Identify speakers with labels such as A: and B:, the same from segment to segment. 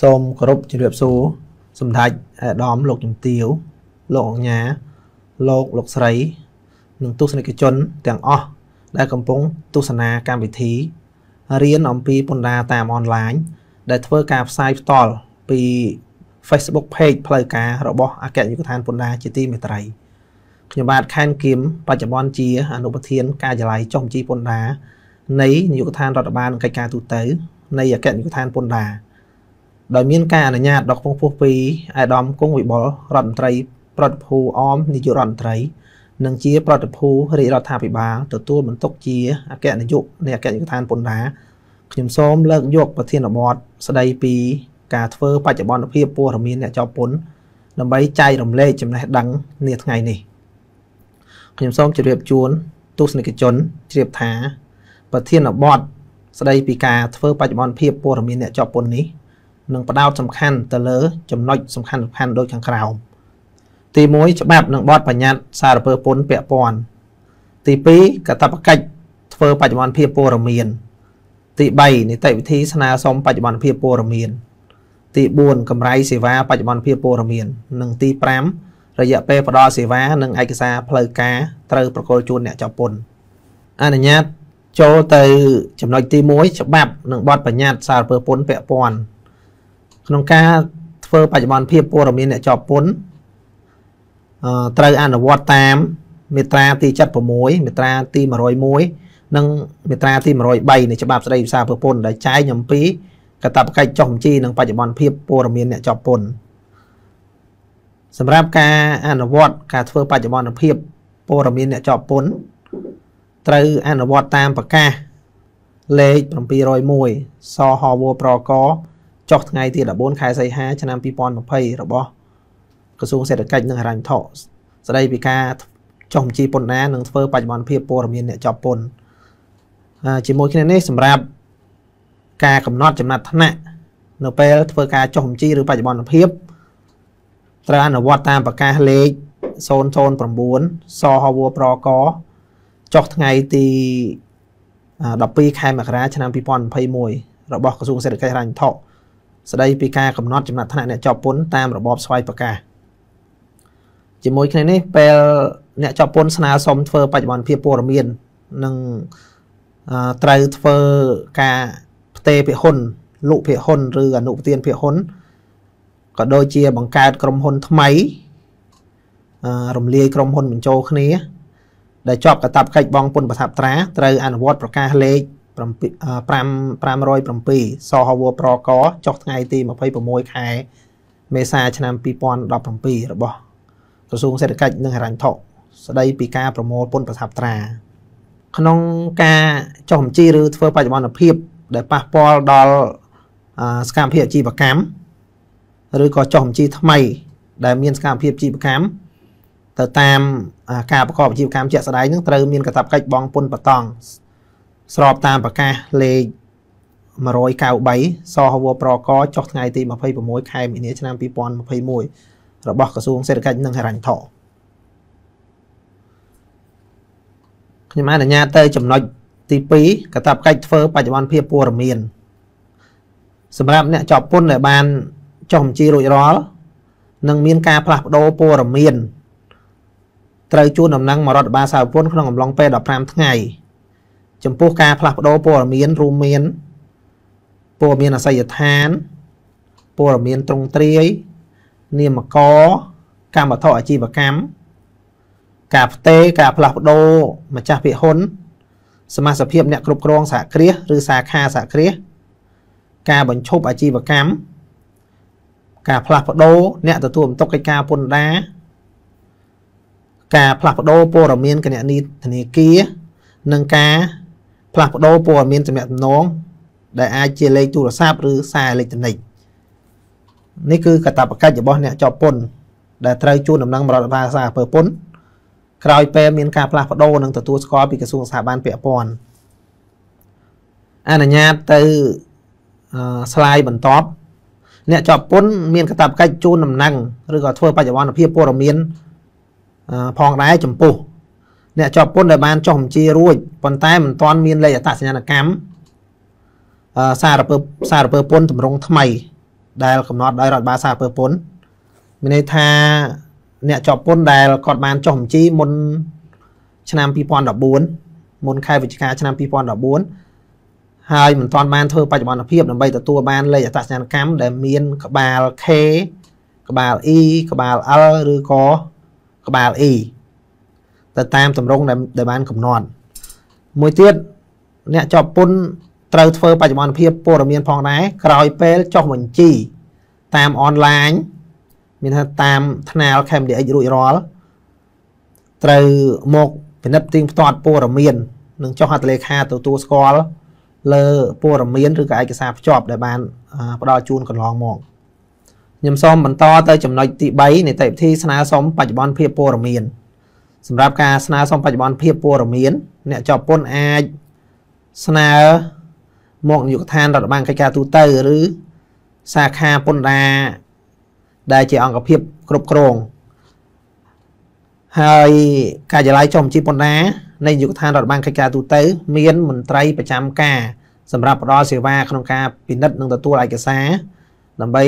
A: សូមគោរពជម្រាបសួរសម្ដេចអាដាមលោកជំទាវលោកអញ្ញាលោកលោកស្រី និងទស្សនិកជនទាំងអស់ដែលកំពុងទស្សនាកម្មវិធីរៀនអំពីពន្ធដារតាមអនឡាញដែលធ្វើការផ្សាយផ្ទាល់ពី Facebook Page ផ្លូវការរបស់អគ្គនាយកដ្ឋានពន្ធដារជាទីមេត្រីខ្ញុំបាទខែនគឹមបច្ចុប្បន្នជាអនុប្រធានការិយាល័យចុះបញ្ជីពន្ធដារនៃនាយកដ្ឋានរដ្ឋបាលនិងកិច្ចការទូតនៃអគ្គនាយកដ្ឋានពន្ធដារ ដោយមានការអនុញ្ញាតដ៏ខ្ពង់ខ្ពស់ពីអាដាមគង់វិបុលរដ្ឋមន្ត្រីប្រតិភូអមនាយករដ្ឋមន្ត្រីនិងជាប្រតិភូរាជរដ្ឋាភិបាលទទួលបន្ទុកជាអគ្គនាយកនៃអគ្គនាយកដ្ឋានពន្ធដារខ្ញុំសូមលើកយកប្រធានបទស្ដីពីការធ្វើបច្ចុប្បន្នភាពព័ត៌មានអ្នកជាប់ពន្ធដើម្បីចែករំលែកចំណេះដឹងនាថ្ងៃនេះខ្ញុំសូមជម្រាបជូនទស្សនិកជនជ្រាបថា ប្រធានបទស្ដីពីការធ្វើបច្ចុប្បន្នភាពព័ត៌មានអ្នកជាប់ពន្ធនេះ នឹងផ្ដោតសំខាន់ទៅលើចំណុចសំខាន់សំខាន់ដូចខាងក្រោមទី1ច្បាប់និងបទបញ្ញត្តិសារពើពន្ធពាក់ព័ន្ធទី2កាតព្វកិច្ចធ្វើបច្ចុប្បន្នភាពព័ត៌មាន ទី3នីតិវិធីស្នើសុំបច្ចុប្បន្នភាពព័ត៌មាន ទី4កម្រៃសេវាបច្ចុប្បន្នភាពព័ត៌មាន និងទី5រយៈពេលផ្ដល់សេវា និងឯកសារផ្លូវការត្រូវប្រកល់ជូនអ្នកចាប់ពន្ធអនុញ្ញាតចូលទៅចំណុចទី1ច្បាប់និងបទបញ្ញត្តិសារពើពន្ធពាក់ព័ន្ធ ក្នុងការធ្វើបច្ចុប្បន្នភាពព័ត៌មានអ្នកជាប់ពន្ធត្រូវអនុវត្តតាមមាត្រាទី76មាត្រាទី101និងមាត្រាទី103នៃច្បាប់ស្តីពីសារពើពន្ធដែលចែងអំពីកាតព្វកិច្ចចុះបញ្ជីនិងបច្ចុប្បន្នភាពព័ត៌មានអ្នកជាប់ពន្ធសម្រាប់ការអនុវត្តការធ្វើបច្ចុប្បន្នភាពព័ត៌មានអ្នកជាប់ពន្ធត្រូវអនុវត្តតាមប្រកាសលេខ701សហវប្រក ចុះថ្ងៃទី14ខែសីហាឆ្នាំ2020របស់ក្រសួងសេដ្ឋកិច្ចនិងហិរញ្ញវត្ថុស្ដីពីការចុះបញ្ជីពន្ធដារនិងធ្វើបច្ចុប្បន្នភាពព័ត៌មានអ្នកជាប់ពន្ធជាមួយគ្នានេះសម្រាប់ការកំណត់ចំណាត់ថ្នាក់នៅពេលធ្វើការចុះបញ្ជីឬបច្ចុប្បន្នភាពត្រូវអនុវត្តតាមប្រកាសលេខ009សហវប្រកចុះថ្ងៃទី12ខែមករាឆ្នាំ2021របស់ក្រសួងសេដ្ឋកិច្ចហិរញ្ញវត្ថុ ស្ដីពីការកំណត់ចំណាត់ថ្នាក់អ្នកជាប់ពន្ធតាមរបបស្វ័យប្រកាសជាមួយគ្នានេះពេលអ្នកជាប់ពន្ធស្នើសុំធ្វើបច្ចុប្បន្នភាពព័ត៌មាននិងត្រូវធ្វើការផ្ទេរភាគហ៊ុនលក់ភាគហ៊ុនឬអនុប្រធានភាគហ៊ុនក៏ដូចជាបង្កើតក្រុមហ៊ុនថ្មីរំលាយក្រុមហ៊ុនបញ្ចូលគ្នា ដែលជាប់កាតព្វកិច្ចបង់ពន្ធប្រថាប់ត្រាត្រូវអនុវត្តប្រកាសលេខ 507សហវប្រកចុះថ្ងៃទី26ខែមេសាឆ្នាំ2017របស់ក្រសួងសេដ្ឋកិច្ចនិងហិរញ្ញវត្ថុស្ដីពីការប្រមូលពន្ធប្រថាប់ត្រា ក្នុងការចុះបញ្ជីឬធ្វើបច្ចុប្បន្នភាព ដែលប៉ះពាល់ដល់សកម្មភាពអាជីវកម្មឬក៏ចុះបញ្ជីថ្មី ដែលមានសកម្មភាពអាជីវកម្មទៅតាមការប្រកបអាជីវកម្មជាក់ស្ដែងនឹងត្រូវមានកាតព្វកិច្ចបង់ពន្ធបតង់ ស្របតាមប្រកាសលេខ193សហវប្រកចុះថ្ងៃទី26ខែមីនាឆ្នាំ2021របស់ក្រសួងសេដ្ឋកិច្ចនិងហិរញ្ញវត្ថុខ្ញុំអនុញ្ញាតទៅចំណុចទី2កាតព្វកិច្ចធ្វើបច្ចុប្បន្នភាពព័ត៌មានសម្រាប់អ្នកជាប់ពន្ធដែលបានចុះបញ្ជីរួចរាល់នឹងមានការផ្លាស់ប្ដូរព័ត៌មានត្រូវជួនដំណឹងមករដ្ឋបាលសាធារណពន្ធក្នុងអំឡុងពេល15ថ្ងៃ ចំពោះការផ្លាស់ប្ដូរព័ត៌មានរួមមានព័ត៌មានអាសយដ្ឋានព័ត៌មានត្រង់ទ្រាយនាមកកម្មវត្ថុអាជីវកម្មការផ្ទេរការផ្លាស់ប្ដូរម្ចាស់ភាគហ៊ុន សមាជិកភាពអ្នកគ្រប់គ្រងសហគ្រាសឬសាខាសហគ្រាសការបញ្ឈប់អាជីវកម្មការផ្លាស់ប្ដូរអ្នកទទួលបន្ទុកកិច្ចការពន្ធដារការផ្លាស់ប្ដូរព័ត៌មានគណនីធនាគារនិងការ ផ្លាស់ប្ដូរព័ត៌មានទំនាក់ទំនងដែលអាចជាលេខទូរស័ព្ទឬសារអេឡិចត្រូនិកនេះគឺកាតព្វកិច្ចរបស់អ្នកជាប់ពន្ធដែលត្រូវជូនដំណឹងរដ្ឋបាលសារពើពន្ធក្រោយពេលមានការផ្លាស់ប្ដូរនិងទទួលស្គាល់ពីក្រសួងស្ថាប័នពាក់ព័ន្ធអនុញ្ញាតទៅស្លាយបន្ទាប់អ្នកជាប់ពន្ធមានកាតព្វកិច្ចជូនដំណឹងឬក៏ធ្វើបច្ចុប្បន្នភាពព័ត៌មានផងដែរចំពោះ អ្នកជាប់ពន្ធដែលបានចុះបញ្ជីរួចប៉ុន្តែមិនទាន់មានលេខអត្តសញ្ញាណកម្មសារពើសារពើពន្ធតម្រង់ថ្មី ដែលកំណត់ដោយរដ្ឋបាលសារពើពន្ធមានន័យថាអ្នកជាប់ពន្ធដែលគាត់បានចុះបញ្ជីមុនឆ្នាំ2014មុនខែវិច្ឆិកាឆ្នាំ2014ហើយមិនទាន់បានធ្វើបច្ចុប្បន្នភាពដើម្បីទទួលបានលេខអត្តសញ្ញាណកម្មដែលមានក្បាល K ក្បាល E ក្បាល L ឬក៏ក្បាល E ទៅតាមតម្រងដែលបានកំណត់មួយទៀតអ្នកជាប់ពន្ធត្រូវធ្វើបច្ចុប្បន្នភាពព័ត៌មានផងដែរក្រោយពេលចុះបញ្ជី តាមអនឡាញមានថាតាមថ្នាល KMDX រួចរាល់ត្រូវមកពិនិត្យទៀងផ្ទាត់ព័ត៌មាននិងចុះហត្ថលេខាទទួលស្គាល់លើព័ត៌មានឬក៏ឯកសារភ្ជាប់ដែលបានផ្ដល់ជូនកន្លងមកខ្ញុំសូមបន្តទៅចំណុចទី3នីតិវិធីស្នើសុំបច្ចុប្បន្នភាពព័ត៌មាន សម្រាប់ការស្នើសុំបច្ចុប្បន្នភាពព័ត៌មានអ្នកជាប់ពន្ធអាចស្នើមកនាយកដ្ឋានរដ្ឋបាលកិច្ចការទូតទៅឬសាខាពន្ធដារដែលជាអង្គភាពគ្រប់គ្រងហើយការិយាល័យចុះបញ្ជីពន្ធដារនៃនាយកដ្ឋានរដ្ឋបាលកិច្ចការទូទៅមានមន្ត្រីប្រចាំការសម្រាប់ផ្ដល់សេវាក្នុងការពិនិត្យនិងទទួលឯកសារដើម្បី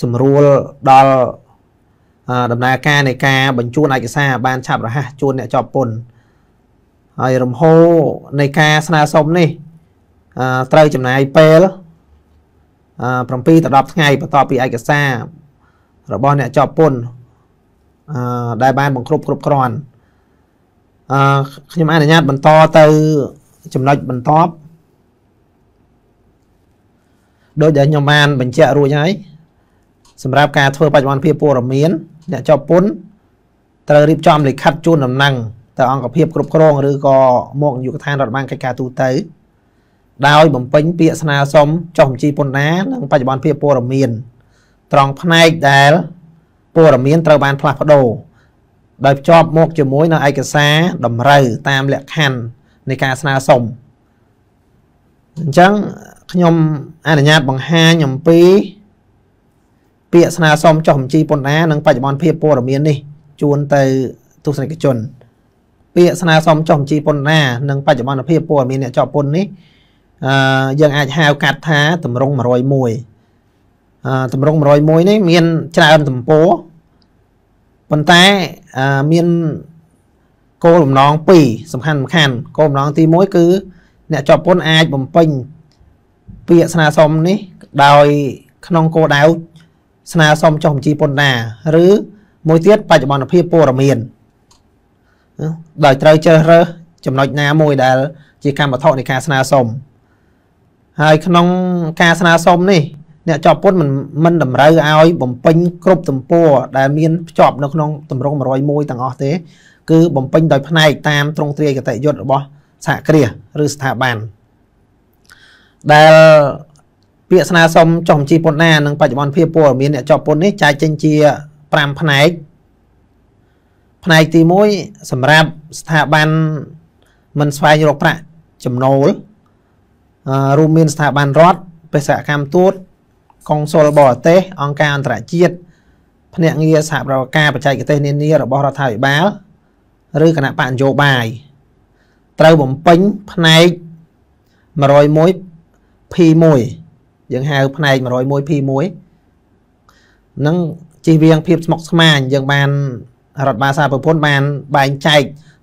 A: សម្រួលដល់ ដំណើរការនៃការបញ្ជូនឯកសារបានឆាប់រហ័សជូនអ្នកជាប់ពន្ធហើយរំហោនៃការស្នើសុំនេះត្រូវចំណាយពេល7ទៅ10ថ្ងៃបន្ទាប់ពីឯកសាររបស់អ្នកជាប់ពន្ធអឺដែលបានបង្គ្រប់គ្រប់គ្រាន់អឺខ្ញុំអនុញ្ញាតបន្តទៅចំណុចបន្ទាប់ដោយដែលខ្ញុំបានបញ្ជាក់រួចហើយសម្រាប់ការធ្វើបច្ចុប្បន្នភាពព័ត៌មាន អ្នកជាប់ពន្ធត្រូវរៀបចំលិខិតជូនដំណឹងទៅអង្គភាពគ្រប់គ្រងឬក៏មកនាយកដ្ឋានរដ្ឋបាលកិច្ចការទូទៅដោយបំពេញពាក្យស្នើសុំចុះបញ្ជីពន្ធដារនិងបច្ចុប្បន្នភាពព័ត៌មាន ត្រង់ផ្នែកដែលព័ត៌មានត្រូវបានផ្លាស់ប្ដូរដោយភ្ជាប់មកជាមួយនៅឯកសារតម្រូវតាមលក្ខខណ្ឌនៃការស្នើសុំអញ្ចឹងខ្ញុំអនុញ្ញាតបង្ហាញអំពី ពាក្យស្នើសុំចុះបញ្ជីពន្ធដារនិងបច្ចុប្បន្នភាពព័ត៌មាននេះជូនទៅទស្សនិកជនពាក្យស្នើសុំចុះបញ្ជីពន្ធដារនិងបច្ចុប្បន្នភាពព័ត៌មានអ្នកជាប់ពន្ធនេះអឺយើងអាចហៅកាត់ថាតម្រង101តម្រង101នេះមានច្រើនទំព័រប៉ុន្តែមានគោលបំណង2សំខាន់សំខាន់គោលបំណងទី1គឺអ្នកជាប់ពន្ធអាចបំពេញពាក្យស្នើសុំនេះដោយក្នុងគោលដៅ ស្នើសុំចុះបញ្ជីពន្ធដារឬមួយទៀតបច្ចុប្បន្នភាពព័ត៌មានដោយត្រូវជ្រើសរើសចំណុចណាមួយដែល ជាកម្មវត្ថុនៃការស្នើសុំហើយក្នុងការស្នើសុំនេះអ្នកជាប់ពន្ធមិនមិនតម្រូវឲ្យបំពេញគ្រប់ទំព័រដែលមានភ្ជាប់នៅក្នុងតម្រង101ទាំងអស់ទេ គឺបំពេញដោយផ្នែកតាមត្រង់ទ្រាយកតយុត្តរបស់សហគ្រាសឬស្ថាប័នដែល ពាក្យស្នើសុំចុះបញ្ជីពន្ធដារនិងបច្ចុប្បន្នភាពព័ត៌មានអ្នកជាប់ពន្ធនេះចែកចេញជា5ផ្នែកផ្នែកទី1សម្រាប់ស្ថាប័នមិនស្វែងរកប្រាក់ចំណូលរួមមានស្ថាប័នរដ្ឋបេសកកម្មទូតកុងស៊ុលបរទេសអង្គការអន្តរជាតិភ្នាក់ងារសហប្រតិការបច្ចេកទេសនានារបស់រដ្ឋាភិបាល ឬគណៈបកនយោបាយត្រូវបំពេញផ្នែក101 P1 យើងហៅផ្នែក 101 P1 នឹងជិះវៀងភាពស្មុគស្មាញយើងបានរដ្ឋបាលសារប្រពន្ធបានបែងចែក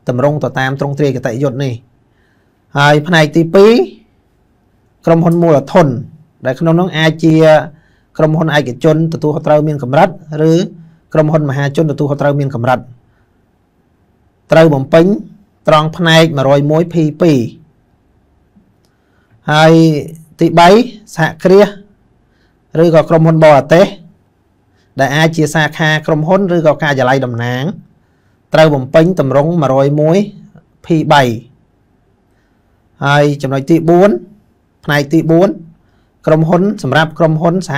A: តម្រង់ទៅតាមត្រង់ទ្រាយកតយុត្តនេះហើយផ្នែកទី2ក្រុមហ៊ុនមូលធន ដែលក្នុងនោះអាចជាក្រុមហ៊ុនឯកជនទទួលខុសត្រូវមានកម្រិតឬក្រុមហ៊ុនមហាជនទទួលខុសត្រូវមានកម្រិតត្រូវបំពេញត្រង់ផ្នែក 101P2 ហើយ ទី3សហគ្រាសឬក៏ក្រុមហ៊ុនបរទេសដែលអាចជាសាខាក្រុមហ៊ុន ឬក៏ការិយាល័យតំណាង ត្រូវបំពេញតម្រង់ 101P3 ហើយចំណុចទី4ផ្នែកទី4ក្រុមហ៊ុន សម្រាប់ក្រុមហ៊ុនសហ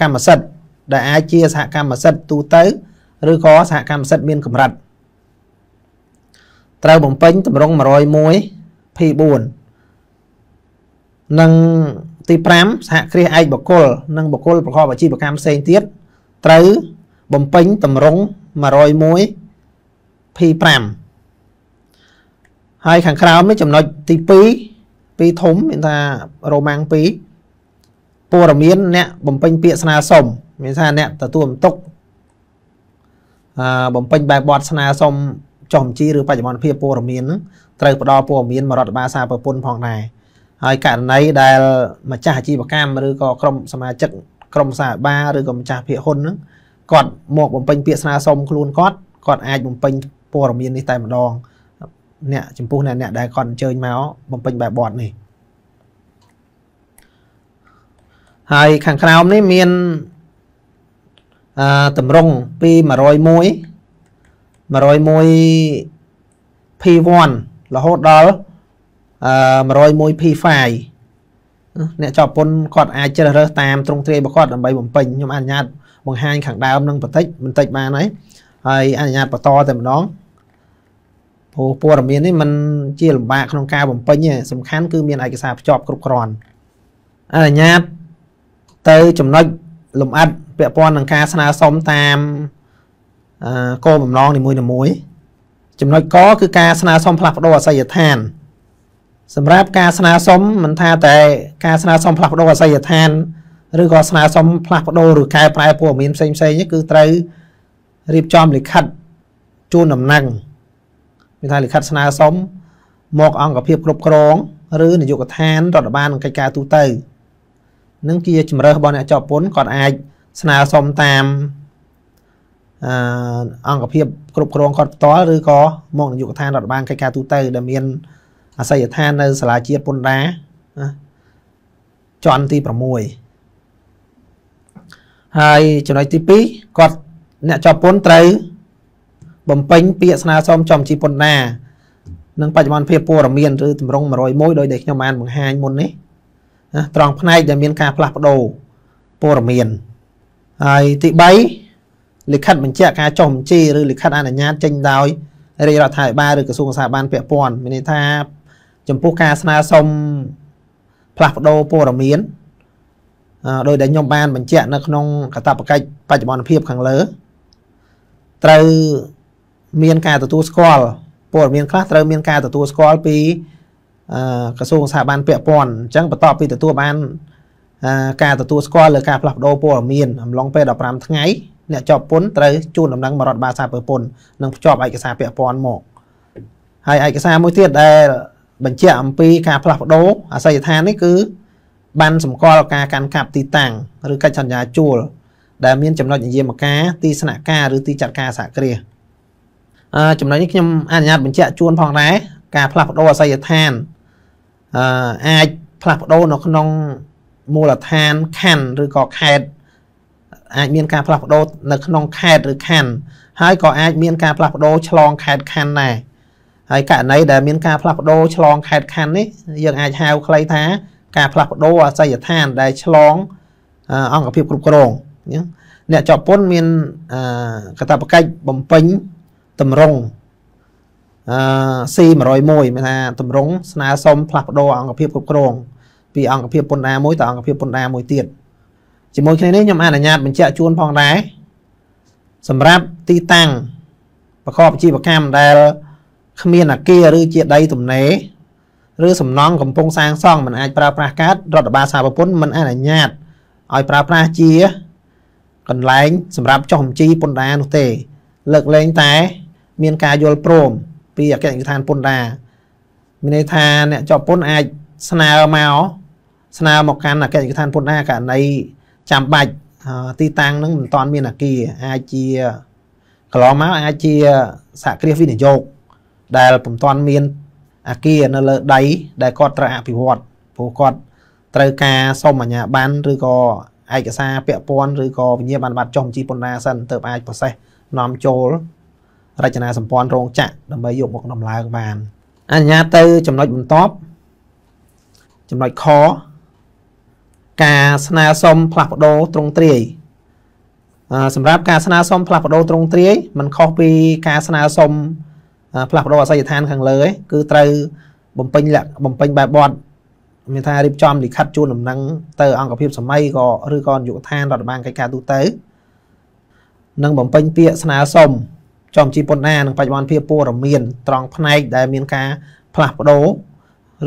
A: កម្មសិទ្ធិដែលអាចជាសហកម្មសិទ្ធិទូទៅឬក៏សហកម្មសិទ្ធិមានកម្រិតត្រូវបំពេញតម្រង់101 P4 និងទី5សហគ្រាសឯកបុគ្គលនិងបុគ្គលប្រកបអាជីវកម្មផ្សេងទៀតត្រូវបំពេញតម្រង់101 P5 ហើយខាងក្រោមនេះចំណុចទី2ពីរធំមានថារ៉ូម៉ាំង2ព័ត៌មានអ្នកបំពេញពាក្យស្នើសុំមានថាអ្នកទទួលបន្ទុកអឺបំពេញបែបបទស្នើសុំចុះបញ្ជីឬបច្ចុប្បន្នភាពព័ត៌មានហ្នឹងត្រូវផ្ដល់ព័ត៌មានមករដ្ឋបាលសារពពន្ធផងដែរ ហើយករណីដែលម្ចាស់អាជីវកម្មឬក៏ក្រុមសមាជិកក្រុមសារបាលឬក៏ម្ចាស់ភាគហ៊ុនហ្នឹងគាត់មកបំពេញពាក្យស្នើសុំខ្លួនគាត់គាត់អាចបំពេញព័ត៌មាននេះតែម្ដងអ្នកចំពោះអ្នកអ្នកដែលគាត់អញ្ជើញមកបំពេញបែបបទនេះហើយខាងក្រោមនេះមានអឺតម្រង់ពី101 101 P1 រហូតដល់អឺ 101 P5 អ្នកចប់ពុនគាត់អាចជ្រើសរើសតាមទ្រង់ទ្រាយរបស់គាត់ដើម្បីបំពេញខ្ញុំអនុញ្ញាតបង្ហាញខាងដើមនឹងបន្តិចបន្តិចបានហើយហើយអនុញ្ញាតបន្តតែម្ដងព្រោះព័ត៌មាននេះมันជាលំបាកក្នុងការបំពេញទេសំខាន់គឺមានឯកសារភ្ជាប់គ្រប់គ្រាន់អនុញ្ញាតទៅចំណុចលំអិតពាក់ព័ន្ធនឹងការស្នើសុំតាមគោលបំណងនីមួយៗចំណុចកគឺការស្នើសុំផ្លាស់ប្ដូរអាសយដ្ឋាន សម្រាប់ការស្នើសុំមិនថាតែការស្នើសុំផ្លាស់ប្ដូរអាសយដ្ឋានឬក៏ស្នើសុំផ្លាស់ប្ដូរឬកែប្រែព័ត៌មានផ្សេងផ្សេងគឺត្រូវរៀបចំលិខិតជូនដំណឹងមានថាលិខិតស្នើសុំមកអង្គភាពគ្រប់គ្រងឬនាយកដ្ឋានរដ្ឋបាលនឹងកិច្ចការទូទៅនឹងជាជំរើសរបស់អ្នកជាប់ពន្ធគាត់អាចស្នើសុំតាមអឺអង្គភាពគ្រប់គ្រងគាត់ផ្ទាល់ឬក៏មកនាយកដ្ឋានរដ្ឋបាលកិច្ចការទូទៅដែលមាន អាសយដ្ឋាននៅសាលាជាតិពន្ធដាជាន់ទី6ហើយចំណុចទី2គាត់អ្នកជាប់ពន្ធត្រូវបំពេញពាក្យស្នើសុំចំជីពន្ធដានិងបច្ចុប្បន្នភាពព័ត៌មានឬតម្រង101ដោយដែលខ្ញុំបានបង្ហាញមុននេះណាត្រង់ផ្នែកដែលមានការផ្លាស់ប្ដូរព័ត៌មានហើយទី3លិខិតបញ្ជាក់ការចុះបញ្ជីឬលិខិតអនុញ្ញាតចេញដោយរាជរដ្ឋាភិបាលឬក្រសួងសាធារណពាក់ព័ន្ធមានន័យថា ចំពោះការស្នើសុំផ្លាស់ប្ដូរព័ត៌មានដោយដែលខ្ញុំបានបញ្ជាក់នៅក្នុងកតបកិច្ចបច្ចុប្បន្នភាពខាងលើត្រូវមានការទទួលស្គាល់ព័ត៌មានខ្លះត្រូវមានការទទួលស្គាល់ពីក្រសួងស្ថាប័នពាក់ព័ន្ធអញ្ចឹងបន្ទាប់ពីទទួលបានការទទួលស្គាល់លើការផ្លាស់ប្ដូរព័ត៌មានអំឡុងពេល15ថ្ងៃអ្នកជាប់ពន្ធត្រូវជូនដំណឹងមករដ្ឋបាលសារពើពន្ធនិងភ្ជាប់ឯកសារពាក់ព័ន្ធមកហើយឯកសារមួយទៀតដែល បញ្ជាក់អំពីការផ្លាស់ប្ដូរអាសយដ្ឋាននេះគឺបានសម្គាល់ការកាន់កាប់ទីតាំងឬកិច្ចសន្យាជួល ដែលមានចំណុចនិយាមការទីស្នាក់ការឬទីចាត់ការសហគ្រាសអឺចំណុចនេះខ្ញុំអនុញ្ញាតបញ្ជាក់ជូនផងដែរការផ្លាស់ប្ដូរអាសយដ្ឋានអឺអាចផ្លាស់ប្ដូរនៅក្នុងមូលដ្ឋានខណ្ឌឬក៏ខេត្តអាចមានការផ្លាស់ប្ដូរនៅក្នុងខេត្តឬខណ្ឌហើយក៏អាចមានការផ្លាស់ប្ដូរឆ្លងខេត្តខណ្ឌដែរ ហើយករណីដែលមានការផ្លាស់ប្ដូរឆ្លងខេត្តខណ្ឌនេះយើងអាចហៅខ្លីថាការផ្លាស់ប្ដូរអាសយដ្ឋានដែលឆ្លងអង្គភាពគ្រប់គ្រងអ្នកជាប់ពន្ធមានកតបកិច្ចបំពេញតម្រង់អឺ C101 មានថាតម្រង់ស្នើសុំផ្លាស់ប្ដូរអង្គភាពគ្រប់គ្រងពីអង្គភាពពន្ធដារមួយទៅអង្គភាពពន្ធដារមួយទៀតជាមួយគ្នានេះខ្ញុំអនុញ្ញាតបញ្ជាក់ជូនផងដែរសម្រាប់ទីតាំងប្រកបអាជីវកម្មដែល គ្មានអាគារឬជាដីទំនេរឬសំណង់កំពុងសាងសង់មិនអាចប្រើប្រាស់កាតរដ្ឋបាលសារពន្ធមិនអនុញ្ញាតឲ្យប្រើប្រាស់ជា កន្លែង សម្រាប់ចុះបញ្ជីពន្ធដារនោះទេ លើកលែងតែ មានការយល់ព្រមពីអគ្គនាយកដ្ឋានពន្ធដារមានន័យថាអ្នកជាប់ពន្ធអាចស្នើមកស្នើមកកាន់អគ្គនាយកដ្ឋានពន្ធដារករណីចាំបាច់ទីតាំងនឹងមិនតាន់មានអាគារអាចជាកន្លងមកអាចជាសហគ្រាសវិនិយោគ ដែលពុំតាន់មានអាគារនៅលើដីដែលគាត់ត្រូវអភិវឌ្ឍព្រោះគាត់ត្រូវការសុំអាជ្ញាប័ណ្ណឬក៏ឯកសារពាក់ព័ន្ធឬក៏វិញ្ញាបនបត្រចុះបញ្ជីពន្ធដារសិនទើបអាចប្រសេសនាំចូលរចនាសម្ព័ន្ធរោងចក្រដើម្បីយកមកដំឡើងបានអញ្ញាទៅចំណុចបន្ទាប់ចំណុចខការស្នើសុំផ្លាស់ប្ដូរទ្រង់ទ្រាយសម្រាប់ការស្នើសុំផ្លាស់ប្ដូរទ្រង់ទ្រាយมันខុសពីការស្នើសុំ ផ្លាស់ប្ដូរអាសយដ្ឋានខាងលើឯងគឺត្រូវបំពេញលក្ខបំពេញបែបបទមានថារៀបចំលិខិតជូនដំណឹងទៅអង្គភាពសម័យក៏ឬក៏នាយកដ្ឋានរដ្ឋបាលកិច្ចការទូទៅនិងបំពេញពាក្យស្នើសុំចំជីពន្ធដានិងបច្ចុប្បន្នភាពព័ត៌មានត្រង់ផ្នែកដែលមានការផ្លាស់ប្ដូរ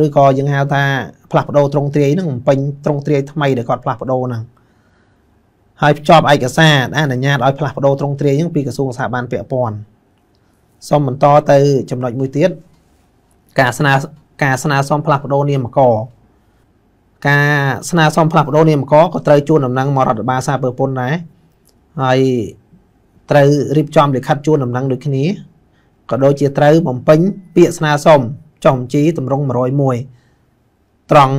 A: ឬក៏យើងហៅថាផ្ផ្លាស់ប្ដូរត្រង់ទ្រាយហ្នឹងបំពេញត្រង់ទ្រាយថ្មីដែលគាត់ផ្លាស់ប្ដូរហ្នឹងហើយភ្ជាប់ឯកសារអនុញ្ញាតឲ្យផ្លាស់ប្ដូរត្រង់ទ្រាយហ្នឹងពីក្រសួងស្ថាប័នពាក់ព័ន្ធ សូមបន្តទៅចំណុចមួយទៀតការស្នើការស្នើសុំផ្លាស់ប្ដូរនាមករការស្នើសុំផ្លាស់ប្ដូរនាមករក៏ត្រូវជួនដំណឹងមករដ្ឋបាលសារពើពន្ធដែរហើយត្រូវរៀបចំលិខិតជួនដំណឹងដូចគ្នាក៏ដូចជាត្រូវបំពេញពាក្យស្នើសុំចុះបញ្ជីតម្រង់101ត្រង់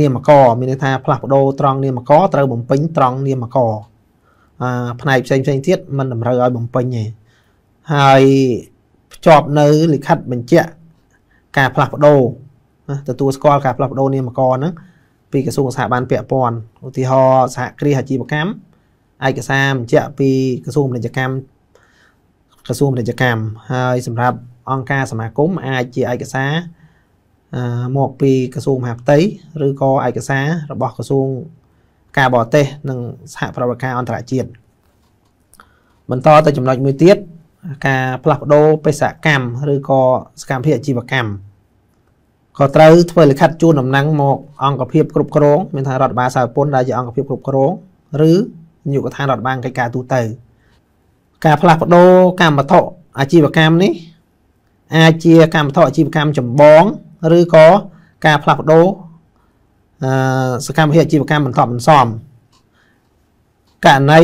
A: នាមករមានន័យថាផ្លាស់ប្ដូរត្រង់នាមករត្រូវបំពេញត្រង់នាមករអាផ្នែកផ្សេងផ្សេងទៀតมันតម្រូវឲ្យបំពេញទេហើយភ្ជាប់នៅលិខិតបញ្ជាក់ការផ្លាស់ប្ដូរទទួលស្គាល់ការផ្លាស់ប្ដូរនាមករហ្នឹងពីក្រសួងសហបានពាក់ព័ន្ធឧទាហរណ៍សហគ្រាសអាជីវកម្មឯកសារបញ្ជាក់ពីក្រសួងពាណិជ្ជកម្មក្រសួងពាណិជ្ជកម្មហើយសម្រាប់អង្គការសមាគមអាចជាឯកសារមកពីក្រសួងមហាផ្ទៃឬក៏ឯកសាររបស់ក្រសួងការបរទេសនិងសហប្រតិបត្តិការអន្តរជាតិបន្តទៅចំណុចមួយទៀត ការផ្លាស់ប្ដូរបេសកកម្មឬក៏សកម្មភាពអាជីវកម្មក៏ត្រូវធ្វើលិខិតជូនដំណឹងមកអង្គភាពគ្រប់គ្រងមានថារដ្ឋបាលសាធារណដែលជាអង្គភាពគ្រប់គ្រងឬនាយកដ្ឋានរដ្ឋបាលកិច្ចការទូទៅការផ្លាស់ប្ដូរកម្មវត្ថុអាជីវកម្មនេះអាចជាកម្មវត្ថុអាជីវកម្មចម្បងឬក៏ការផ្លាស់ប្ដូរអឺសកម្មភាពអាជីវកម្មបន្តបន្សំ ករណី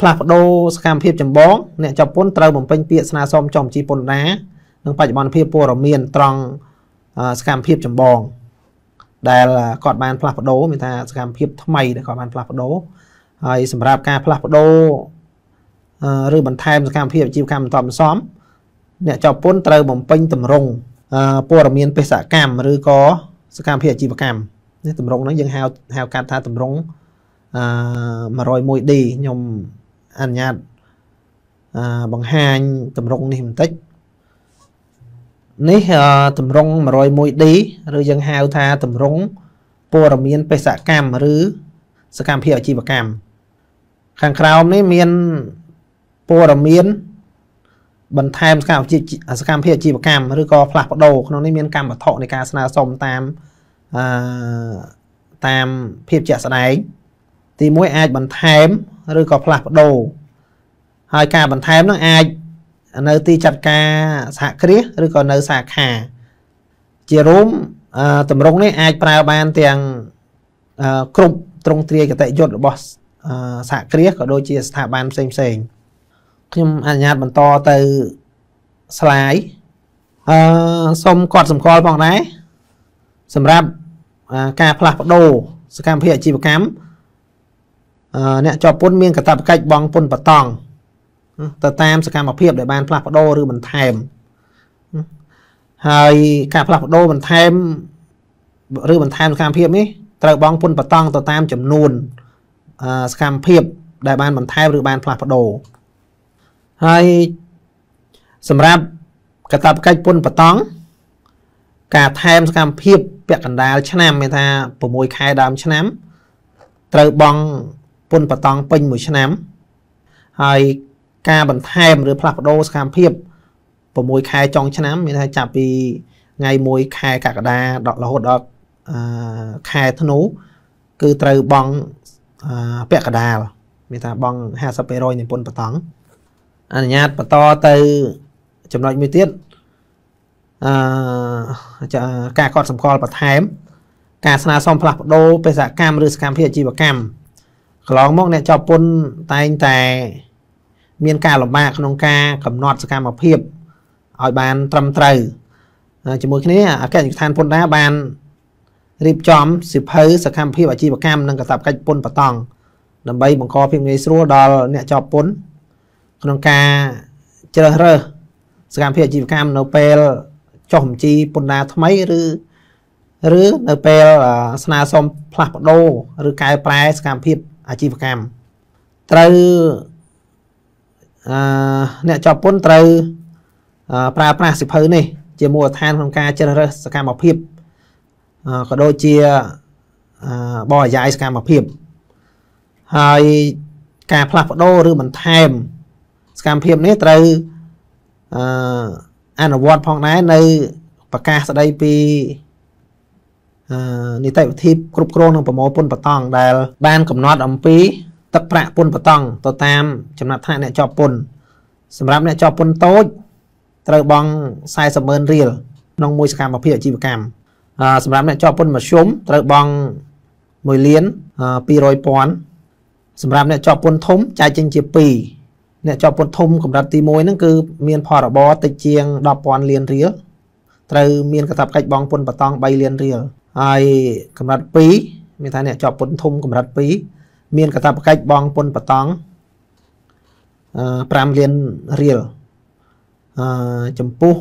A: ផ្លាស់ប្ដូរសកម្មភាពចម្បងអ្នកចាប់ពន្ធត្រូវបំពេញពាក្យស្នើសុំចំជីពន្ធដារនិងបច្ចុប្បន្នភាពព័ត៌មានត្រង់សកម្មភាពចម្បង ដែលគាត់បានផ្លាស់ប្ដូរមានថាសកម្មភាពថ្មីដែលគាត់បានផ្លាស់ប្ដូរហើយសម្រាប់ការផ្លាស់ប្ដូរឬបន្ថែមសកម្មភាពអាជីវកម្មបន្តបន្សំអ្នកចោពពន្ធត្រូវបំពេញតម្រង់ព័ត៌មានបេសកកម្មឬក៏សកម្មភាពអាជីវកម្មនេះតម្រង់ហ្នឹងយើងហៅហៅកាត់ថាតម្រង់ អឺ 101D ខ្ញុំអនុញ្ញាតអឺបង្ហាញតម្រង់នេះបន្តិចនេះតម្រង់ 101D ឬយើងហៅថាតម្រង់ព័ត៌មានបេសកកម្មឬសកម្មភាពអាជីវកម្មខាងក្រោមនេះមានព័ត៌មានបន្ថែមសកម្មភាពសកម្មភាពអាជីវកម្មឬក៏ផ្លាស់ប្ដូរក្នុងនេះមានកម្មវត្ថុនៃការស្នើសុំតាមអឺតាមភាពជាក់ស្ដែង ទី1អាចបន្ថែមឬក៏ផ្លាស់ប្ដូរហើយការបន្ថែមនឹងអាចនៅទីចាត់ការសហគ្រាសឬក៏នៅសាខា ជារួមតម្រងនេះអាចប្រើបានទាំងគ្រប់ត្រង់ទ្រាយកតិយុត្តរបស់សហគ្រាសក៏ដូចជាស្ថាប័នផ្សេងផ្សេងខ្ញុំអនុញ្ញាតបន្តទៅ slide អឺសូមកត់សម្គាល់ផងដែរសម្រាប់ការផ្លាស់ប្ដូរសកម្មភាពអាជីវកម្ម អ្នកជាប់ពន្ធមានកាតព្វកិច្ចបង់ពន្ធបតង់ទៅតាមសកម្មភាពដែលបានផ្លាស់ប្ដូរឬបន្ថែមហើយការផ្លាស់ប្ដូរបន្ថែមឬបន្ថែមសកម្មភាពនេះត្រូវបង់ពន្ធបតង់ទៅតាមចំនួនសកម្មភាពដែលបានបន្ថែមឬបានផ្លាស់ប្ដូរហើយសម្រាប់កតាបកិច្ចពន្ធបតង់ការថែមសកម្មភាពពាក់កណ្ដាលឆ្នាំមានថា6ខែដើមឆ្នាំត្រូវបង់ ពន្ធបតង់ពេញមួយឆ្នាំ ហើយការបន្ថែមឬផ្លាស់ប្ដូរសកម្មភាព6ខែចុងឆ្នាំមានថាចាប់ពីថ្ងៃ1ខែកក្កដាដល់រហូតដល់ខែធ្នូគឺត្រូវបង់ពាក់កដាលមានថាបង់50%នៃពន្ធបតង់អនុញ្ញាតបន្តទៅចំណុចមួយទៀតអឺការកត់សម្គាល់បន្ថែម ការស្នើសុំផ្លាស់ប្ដូរបេសកកម្មឬសកម្មភាពអាជីវកម្ម កន្លងមកអ្នកជាប់ពន្ធតែងតែ មានការលំបាកក្នុងការកំណត់សកម្មភាពឲ្យបានត្រឹមត្រូវជាមួយគ្នាអគ្គនាយកដ្ឋានពន្ធដារបានរៀបចំសិភៅសកម្មភាពអាជីវកម្មនិងកាតព្វកិច្ចពន្ធបតង់ដើម្បីបង្កភាពងាយស្រួលដល់អ្នកជាប់ពន្ធក្នុងការជ្រើសរើសសកម្មភាពអាជីវកម្មនៅពេលចុះបញ្ជីពន្ធដារថ្មីឬឬនៅពេលស្នើសុំផ្លាស់ប្ដូរឬកែប្រែសកម្មភាព អាជីវកម្មត្រូវអឺអ្នកជាប់ពន្ធត្រូវប្រើប្រាស់សិភៅនេះ ជាមូលដ្ឋានក្នុងការជ្រើសរើសសកម្មភាពក៏ដូចជាបរិយាយសកម្មភាពហើយការផ្លាស់ប្ដូរឬបន្ថែមសកម្មភាពនេះត្រូវអឺអនុវត្តផងដែរនៅប្រកាសស្ដីពី នីតិវិធីគ្រប់គ្រងនិងប្រមូលពន្ធបតង់ដែល បានកំណត់អំពី ទឹកប្រាក់ពន្ធបតង់ទៅតាមចំណាត់ថ្នាក់អ្នកជាប់ពន្ធសម្រាប់អ្នកជាប់ពន្ធតូចត្រូវបង់40ម៉ឺនរៀលក្នុងមួយសកម្មភាពអាជីវកម្មសម្រាប់អ្នកជាប់ពន្ធមធ្យមត្រូវបង់1លាន200ពាន់សម្រាប់អ្នកជាប់ពន្ធធំចែកចេញជា2អ្នកជាប់ពន្ធធំកម្រិតទី1ហ្នឹងគឺមានផរបរតិចជាង10,000លានរៀលត្រូវមានកាតព្វកិច្ចបង់ពន្ធបតង់3លានរៀល ហើយកម្រិត2មានថាអ្នកជាប់ពន្ធធំកម្រិត2មានកាតព្វកិច្ចបង់ពន្ធបតង់5លានរៀលអឺចំពោះ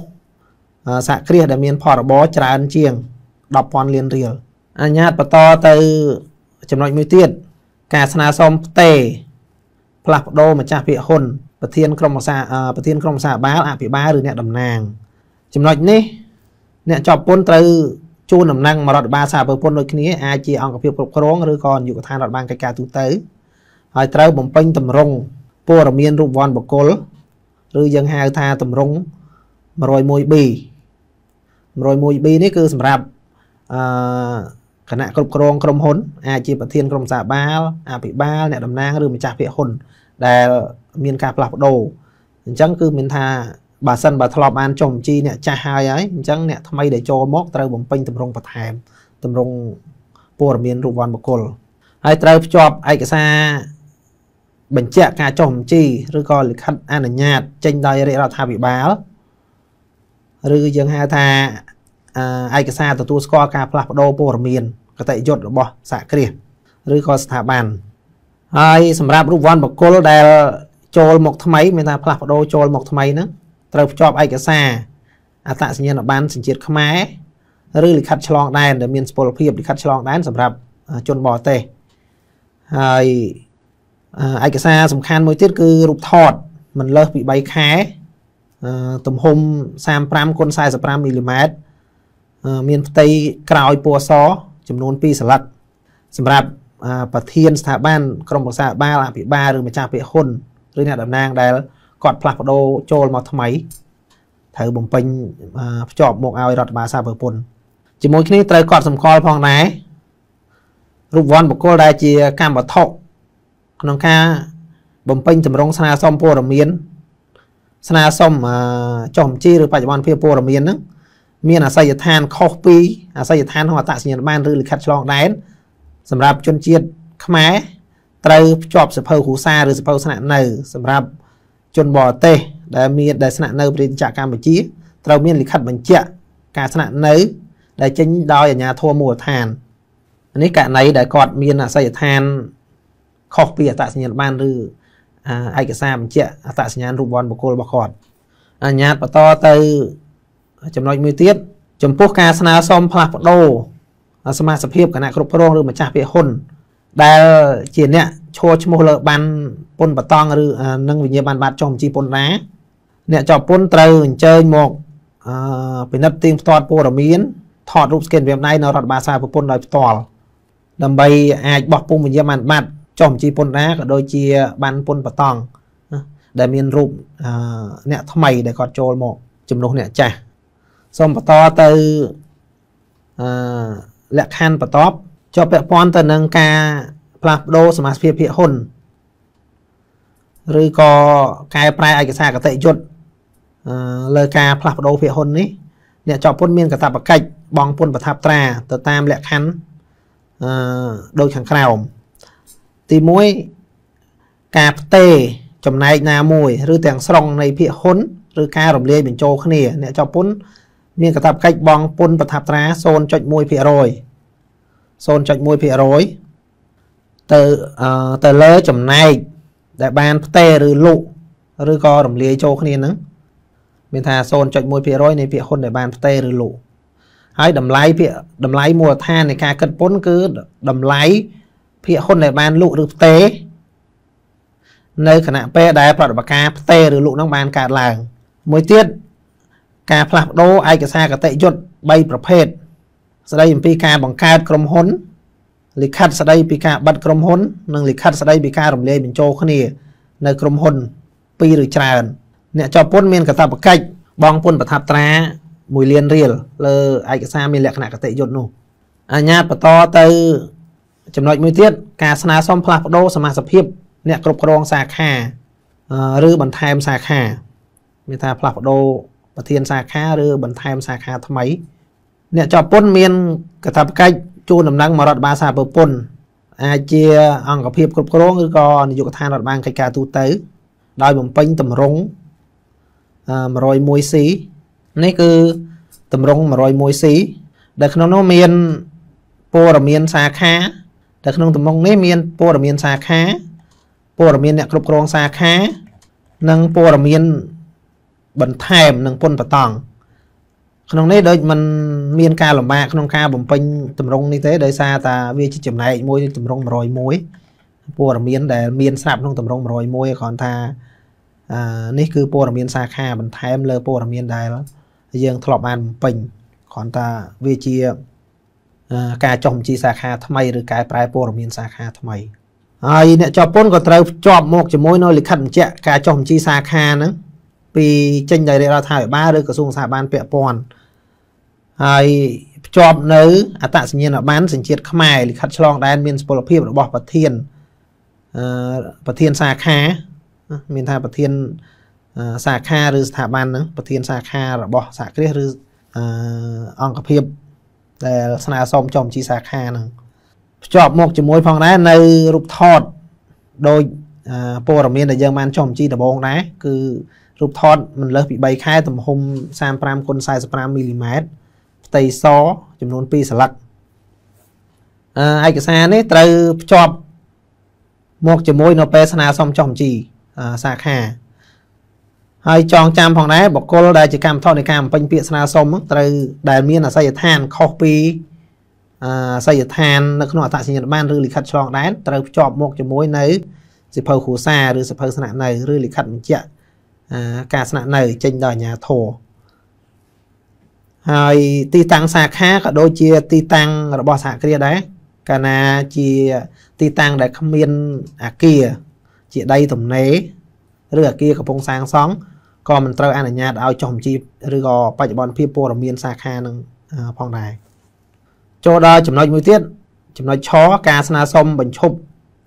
A: សហគ្រាសដែលមានផរបរច្រើនជាង10,000លានរៀលអញ្ញាតបន្តទៅចំណុចមួយទៀតការស្នើសុំផ្ទេផ្លាស់ប្ដូរម្ចាស់ភាគហ៊ុនប្រធានក្រុមសាប្រធានក្រុមសាបាលអភិបាលឬអ្នកតំណាង ចំណុចនេះ អ្នកជាប់ពន្ធត្រូវ ជួនតំណែងមករដ្ឋបាលសារពើពន្ធដូចគ្នាអាចជាអង្គភាពគ្រប់គ្រងឬក៏នាយកដ្ឋានរដ្ឋបាលកិច្ចការទូទៅហើយត្រូវបំពេញតម្រង់ព័ត៌មានរូបវ័ន្តបុគ្គលឬយើងហៅថាតម្រង់ 101B 101B នេះគឺសម្រាប់អឺគណៈគ្រប់គ្រងក្រុមហ៊ុនអាចជាប្រធានក្រុមសាបាលអភិបាលអ្នកតំណាងឬម្ចាស់ភាគហ៊ុនដែលមានការផ្លាស់ប្ដូរអញ្ចឹងគឺមានថា បើសិនបើធ្លាប់បានចុះបញ្ជីអ្នកចាស់ហើយហើយអញ្ចឹងអ្នកថ្មីដែលចូលមកត្រូវបំពេញតម្រង់បន្ថែមតម្រង់ព័ត៌មានរូបវ័ន្តបុគ្គលហើយត្រូវភ្ជាប់ឯកសារបញ្ជាក់ការចុះបញ្ជីឬក៏លិខិតអនុញ្ញាត ចេញដោយរាជរដ្ឋាភិបាលឬយើងហៅថាឯកសារទទួលស្គាល់ការផ្លាស់ប្ដូរព័ត៌មានកតិយុត្តរបស់សហគ្រាសឬក៏ស្ថាប័នហើយសម្រាប់រូបវ័ន្តបុគ្គលដែលចូលមកថ្មីមានថាផ្លាស់ប្ដូរចូលមកថ្មីហ្នឹង ត្រូវភ្ជាប់ឯកសារអត្តសញ្ញាណប័ណ្ណសញ្ជាតិខ្មែរឬលិខិតឆ្លងដែនដែលមានសុពលភាពលិខិតឆ្លងដែនសម្រាប់ជនបរទេសហើយឯកសារសំខាន់មួយទៀតគឺរូបថតមិនលើសពី3ខែទំហំ35គុណ45មីលីម៉ែត្រមានផ្ទៃក្រោយពណ៌សចំនួន2សន្លឹកសម្រាប់ប្រធានស្ថាប័នក្រុមប្រឹក្សាបាលអភិបាលឬម្ចាស់ភាគហ៊ុនឬអ្នកតំណាងដែល គាត់ផ្លាស់ប្ដូរចូលមកថ្មីត្រូវបំពេញភ្ជាប់មកឲ្យរដ្ឋបាលសារពើពន្ធជាមួយគ្នាត្រូវកត់សម្គាល់ផងដែររូបវ័ន្តបុគ្គលដែលជាកម្មវត្ថុក្នុងការបំពេញតម្រង់ស្នើសុំព័ត៌មានស្នើសុំចុះបញ្ជីឬបច្ចុប្បន្នភាពព័ត៌មានហ្នឹងមានអាស័យដ្ឋានខុសពីអាស័យដ្ឋានក្នុងអត្តសញ្ញាណប័ណ្ណឬលិខិតឆ្លងដែនសម្រាប់ជនជាតិខ្មែរត្រូវភ្ជាប់សភៅគ្រួសារឬសភៅស្នាក់នៅសម្រាប់ ជនបរទេសដែលមានដែលស្នាក់នៅប្រទេសចក្រកម្ពុជាត្រូវមានលិខិតបញ្ជាក់ការស្នាក់នៅដែលចេញដោយអាជ្ញាធរមូលដ្ឋាននេះករណីដែលគាត់មានអាស័យដ្ឋានខុសពីអត្តសញ្ញាណប័ណ្ណឬឯកសារបញ្ជាក់អត្តសញ្ញាណរូបវ័ន្តបុគ្គលរបស់គាត់អញ្ញាតបន្តទៅចំណុចមួយទៀតចំពោះការស្នើសុំផ្លាស់ប្ដូរសមាជិកភាពគណៈគ្រប់គ្រងឬម្ចាស់ភាគហ៊ុនដែលជាអ្នក ឈរឈ្មោះលើបានពុនបតង់ឬនឹងវិញ្ញាបនបត្រចុះបញ្ជីពន្ធណាអ្នកជាប់ពន្ធត្រូវអញ្ជើញមកអឺពិនិត្យទៀងផ្ទាត់ព័ត៌មានថតរូបស្កេនវាមដៃនៅរដ្ឋបាលសារប្រពន្ធដោយផ្ទាល់ដើម្បីអាចបោះពុំវិញ្ញាបនបត្រចុះបញ្ជីពន្ធណាក៏ដូចជាបានពុនបតង់ដែលមានរូបអ្នកថ្មីដែលគាត់ចូលមកជំនួសអ្នកចាស់សូមបន្តទៅអឺលក្ខខណ្ឌបន្ទាប់ជាប់ពាក់ព័ន្ធទៅនឹងការ ផ្លាស់ប្ដូរសមាជិកភាគហ៊ុនឬក៏កែប្រែឯកសារកតិយុត្តលើការផ្លាស់ប្ដូរភាគហ៊ុននេះអ្នកជាប់ពន្ធមានកាតព្វកិច្ចបង់ពន្ធប្រថាប់ត្រាទៅតាមលក្ខខណ្ឌអឺដូចខាងក្រោមទី1ការផ្ទេរចំណែកណាមួយ ឬទាំងស្រុងនៃភាគហ៊ុនឬការរំលាយបញ្ចូលគ្នា អ្នកជាប់ពន្ធមានកាតព្វកិច្ចបង់ពន្ធប្រថាប់ត្រា0.1% 0.1% ទៅទៅលើចំណែកដែលបានផ្ទេរឬលក់ឬក៏រំលាយចូលគ្នាហ្នឹងមានថា0.1%នៃភាគហ៊ុនដែលបានផ្ទេរឬលក់ហើយតម្លៃភាគតម្លៃមូលដ្ឋាននៃការគិតពន្ធគឺតម្លៃភាគហ៊ុនដែលបានលក់ឬផ្ទេរនៅគណៈពេលដែលប្រតិបត្តិការផ្ទេរឬលក់ហ្នឹងបានកើតឡើង មួយទៀតការផ្លាស់ប្ដូរឯកសារកតិយុត្ត3ប្រភេទស្ដីអំពីការបង្កើតក្រុមហ៊ុន លិខិតស្ដីពីការបិទក្រុមហ៊ុន និងលិខិតស្ដីពីការរំលាយបញ្ចូលគ្នា នៅក្រុមហ៊ុនពីរឬច្រើនអ្នកជាប់ពន្ធមានកាតព្វកិច្ចបង់ពន្ធប្រថាប់ត្រា1លានរៀលលើឯកសារមានលក្ខណៈកតិយុត្តនោះអញ្ញាតបន្តទៅចំណុចមួយទៀតការស្នើសុំផ្លាស់ប្ដូរសមាជិកអ្នកគ្រប់គ្រងសាខាឬបន្ថែមសាខាមានថាផ្លាស់ប្ដូរប្រធានសាខាឬបន្ថែមសាខាថ្មី អ្នកជាប់ពន្ធមានកាតព្វកិច្ចជូនដំណឹងមករដ្ឋបាលសាពពន្ធអាចជាអង្គភាពគ្រប់គ្រងឬក៏នាយកដ្ឋានរដ្ឋបាលកិច្ចការទូទៅ ដោយបំពេញតម្រង់ 101C នេះគឺតម្រង់ 101C ដែលក្នុងនោះមានព័ត៌មានសាខាដែលក្នុងតម្រង់នេះមានព័ត៌មានសាខាព័ត៌មានអ្នកគ្រប់គ្រងសាខា និងព័ត៌មានបន្ថែមនិងពន្ធបតង់ ក្នុងនេះដូចมันមានការលំបាកក្នុងការបំពេញតម្រងនេះទេដោយសារតាវាជាចំណែកមួយតម្រង101ព័ត៌មានដែលមានស្រាប់ក្នុងតម្រង101គ្រាន់ថាអានេះគឺព័ត៌មានសាខាបន្ថែមលើព័ត៌មានដែលយើងធ្លាប់បានបំពេញគ្រាន់តែវាជាការចុះបញ្ជីសាខាថ្មីឬកែប្រែព័ត៌មានសាខាថ្មីហើយអ្នកជាប់ពន្ធក៏ត្រូវភ្ជាប់មកជាមួយនៅលិខិតបញ្ជាក់ការចុះបញ្ជីសាខាហ្នឹងពីចេញដោយរាជរដ្ឋាភិបាលឬក្រសួងសាធារណពាក់ព័ន្ធ ហើយភ្ជាប់នៅអត្តសញ្ញាណប័ណ្ណសញ្ជាតិខ្មែរលិខិតឆ្លងដែនមានសុពលភាពរបស់ប្រធានអឺប្រធានសាខា មានថាប្រធានសាខាឬស្ថាប័នហ្នឹងប្រធានសាខារបស់សហគ្រាសឬអង្គភាពដែលស្នើសុំចំជីសាខាហ្នឹងភ្ជាប់មកជាមួយផងដែរនៅរូបថតដោយព័ត៌មានដែលយើងបានចំជីដំបងដែរគឺរូបថតមិនលើសពី3ខែទំហំ35គុណ45មីលីម៉ែត្រ ផ្ទៃសចំនួន2សន្លឹកអឯកសារនេះត្រូវភ្ជាប់មកជាមួយនៅពេលស្នើសុំចុះបញ្ជីសាខាហើយចងចាំផងដែរបុគ្គលដែលជាកម្មធននៃការបំពេញពាក្យស្នើសុំត្រូវដែលមានអាស័យដ្ឋានខុសពីអាស័យដ្ឋាននៅក្នុងអត្តសញ្ញាណប័ណ្ណឬលិខិតឆ្លងដែនត្រូវភ្ជាប់មកជាមួយនៅសិភៅគ្រួសារឬសិភៅស្នាក់នៅឬលិខិតបញ្ជាក់ការស្នាក់នៅចេញដល់អាជ្ញាធរ ហើយទីតាំងសាខាក៏ដូចជាទីតាំងរបស់សហគ្រាសដែរកាលណាជាទីតាំងដែលគ្មានអាគារជាដីទំនេរឬអាគារកំពុងសាងសង់ក៏មិនត្រូវអនុញ្ញាតឲ្យចុះបញ្ជីឬក៏បច្ចុប្បន្នភាពព័ត៌មានសាខានឹងផងដែរចូលដល់ចំណុចមួយទៀតចំណុចឆការស្នើសុំបញ្ឈប់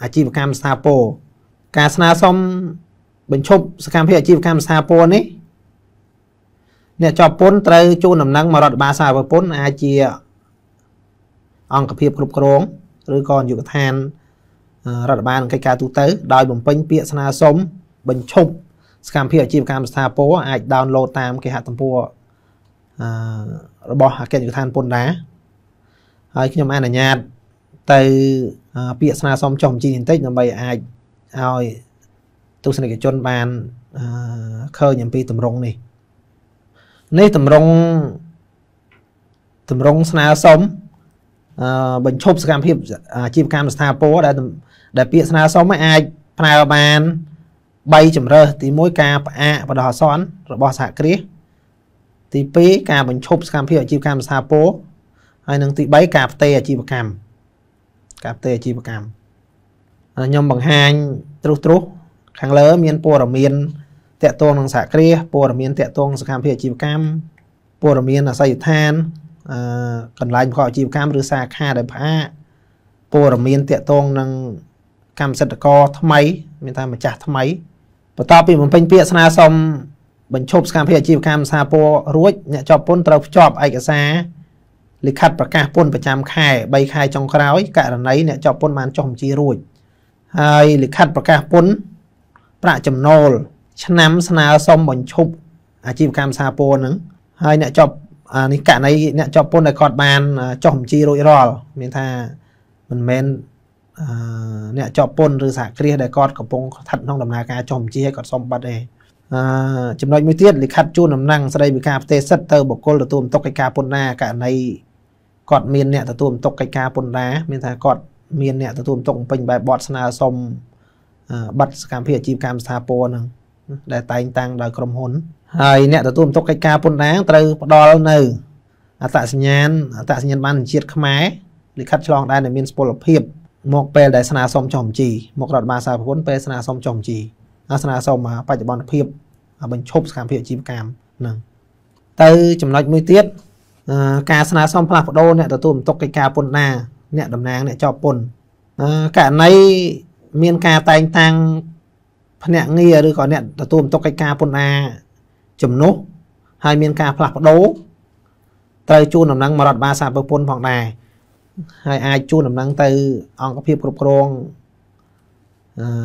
A: អាជីវកម្មស្ថាពរការស្នើសុំបញ្ឈប់សកម្មភាពអាជីវកម្មស្ថាពរនេះ អ្នកជាប់ពន្ធត្រូវជូនដំណឹងមករដ្ឋបាលសាធារណពន្ធអាចជាអង្គភាពគ្រប់គ្រងឬក៏នាយកដ្ឋានរដ្ឋបាលកិច្ចការទូទៅដោយបំពេញពាក្យស្នើសុំបញ្ឈប់សកម្មភាពអាជីវកម្មស្ថាពរអាចដោនឡូតតាមគេហទំព័រអឺរបស់អគ្គនាយកដ្ឋានពន្ធដែរហើយខ្ញុំអនុញ្ញាតទៅពាក្យស្នើសុំចុះបញ្ជីបន្តិចដើម្បីអាចឲ្យទស្សនិកជនបានឃើញអំពីតម្រងនេះ នេះតម្រងតម្រងស្នើសុំអឺបញ្ឈប់សកម្មភាពអាជីវកម្មស្ថាពរដែលដែលពាក្យស្នើសុំអាចផ្នើបាន3ជំរើសទី1ការផ្អាកបដិសន្នរបស់សហគ្រាសទី2ការបញ្ឈប់សកម្មភាពអាជីវកម្មស្ថាពរហើយនឹងទី3ការផ្ទេរអាជីវកម្មការផ្ទេរអាជីវកម្មខ្ញុំបង្ហាញត្រុសត្រុសខាងលើមានព័ត៌មាន តកតងនឹងសហគ្រាសព័ត៌មានតកតងសកម្មភាពអាជីវកម្មព័ត៌មានអាស័យដ្ឋានអឺកន្លែងប្រកបអាជីវកម្មឬសាខាដែលផ្អាកព័ត៌មានតកតងនឹងកម្មសិទ្ធិករថ្មីមានថាម្ចាស់ថ្មីបន្ទាប់ពីបំពេញពាក្យស្នើសុំបញ្ឈប់សកម្មភាពអាជីវកម្មសាពររួចអ្នកជាប់ពន្ធត្រូវភ្ជាប់ឯកសារលិខិតប្រកាសពន្ធប្រចាំខែ3ខែចុងក្រោយករណីអ្នកជាប់ពន្ធបានចុះបញ្ជីរួចហើយលិខិតប្រកាសពន្ធប្រាក់ចំណូល ឆ្នាំស្នើសុំបញ្ឈប់អាជីវកម្មសាពរហ្នឹងហើយអ្នកជាប់នេះករណីអ្នកជាប់ពន្ធដែលគាត់បានចុះបញ្ជីរួចរាល់មានថាមិនមែនអឺអ្នកជាប់ពន្ធឬសហគ្រាសដែលគាត់កំពុងស្ថិតក្នុងដំណើរការចុះបញ្ជីឲ្យគាត់សុំប័ណ្ណទេអឺចំណុចមួយទៀតលិខិតជូនដំណឹងស្ដីពីការផ្ទេរសិទ្ធិទៅបុគ្គលទទួលបន្ទុកកិច្ចការពន្ធដារករណីគាត់មានអ្នកទទួលបន្ទុកកិច្ចការពន្ធដារមានថាគាត់មានអ្នកទទួលបន្ទុកពេញបែបបទស្នើសុំប័ណ្ណសកម្មភាពអាជីវកម្មស្ថាពរហ្នឹង ដែលតែងតាំងដោយក្រុមហ៊ុនហើយអ្នកទទួលបន្ទុកកិច្ចការពន្ធដារត្រូវផ្ដល់នៅអត្តសញ្ញាណអត្តសញ្ញាណបានជាតិខ្មែរលិខិតឆ្លងដែនដែលមានសុពលភាពមកពេលដែលស្នើសុំចុះបញ្ជីមករដ្ឋបាលសារពន្ធពេលស្នើសុំចុះបញ្ជីស្នើសុំបច្ចុប្បន្នភាពបញ្ឈប់សកម្មភាពអាជីវកម្មហ្នឹងទៅចំណុចមួយទៀតការស្នើសុំផ្លាស់ប្ដូរអ្នកទទួលបន្ទុកកិច្ចការពន្ធដារអ្នកតំណាងអ្នកជាប់ពន្ធករណីមានការតែងតាំង ភ្នាក់ងារឬក៏អ្នកទទួលបន្ទុកកិច្ចការពន្ធដារជំនួសហើយមានការផ្លាស់ប្ដូរត្រូវជូនដំណឹងមករដ្ឋបាលសាពើពន្ធផងដែរហើយអាចជូនដំណឹងទៅ អង្គភាពគ្រប់គ្រង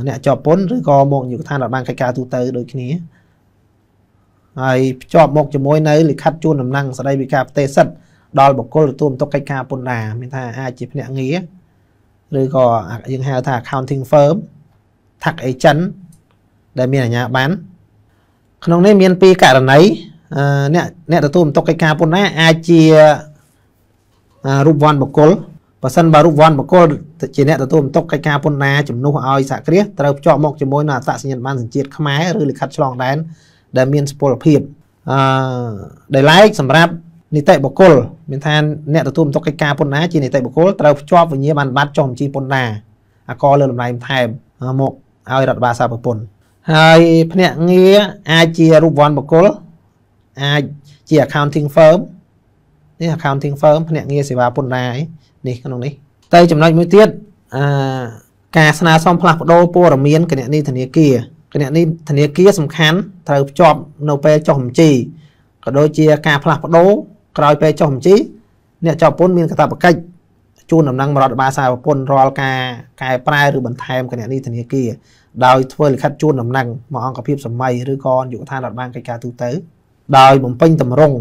A: អ្នកជាប់ពន្ធឬក៏មកនាយកដ្ឋានរដ្ឋបាលកិច្ចការទូទៅដូចគ្នាហើយភ្ជាប់មកជាមួយនៅលិខិតជូនដំណឹងស្តីពីការផ្ទេរសិទ្ធិដល់បុគ្គលទទួលបន្ទុកកិច្ចការពន្ធដារមានថាអាចជាភ្នាក់ងារឬក៏យើងហៅថា accounting firm tax agent ដែលមានអាជ្ញាប័ណ្ណក្នុងនេះមានពីរករណីអ្នកអ្នកទទួលបន្ទុកកិច្ចការពន្ធដារអាចជារូបវ័នបុគ្គលបើសិនបើរូបវ័នបុគ្គលជាអ្នកទទួលបន្ទុកកិច្ចការពន្ធដារជំនួសឲ្យសហគ្រាសត្រូវភ្ជាប់មកជាមួយនឹងអត្តសញ្ញាណប័ណ្ណសញ្ជាតិខ្មែរឬលិខិតឆ្លងដែនដែលមានសុពលភាពអឺដែលឡែកសម្រាប់នីតិបុគ្គលមានថាអ្នកទទួលបន្ទុកកិច្ចការពន្ធដារជានីតិបុគ្គលត្រូវភ្ជាប់វិញ្ញាបនបត្រចុះបញ្ជីពន្ធដារអាកលើតម្លៃបន្ថែមមកឲ្យរដ្ឋបាលសាប្រពន្ធ ហើយភ្នាក់ងារអាចជារូបវ័នបុគ្គលអាចជា accounting firm នេះ accounting firm ភ្នាក់ងារសេវាពន្ធដារនេះក្នុងនេះតែចំណុចមួយទៀតអឺការស្នើសុំផ្លាស់ប្ដូរព័ត៌មានគណនីធនាគារគណនីធនាគារសំខាន់ត្រូវភ្ជាប់នៅពេលចុះបញ្ជីក៏ដូចជាការផ្លាស់ប្ដូរក្រោយពេលចុះបញ្ជីអ្នកជាប់ពន្ធមានកាតព្វកិច្ចជូនដំណឹងរដ្ឋបាលសារពន្ធរាល់ការកែប្រែឬបន្ថែមគណនីធនាគារ ដោយធ្វើលិខិតជូនដំណឹងមកអង្គភាពសម័យឬក៏នាយកដ្ឋានរដ្ឋបាលកិច្ចការទូទៅដោយបំពេញតម្រង់